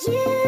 You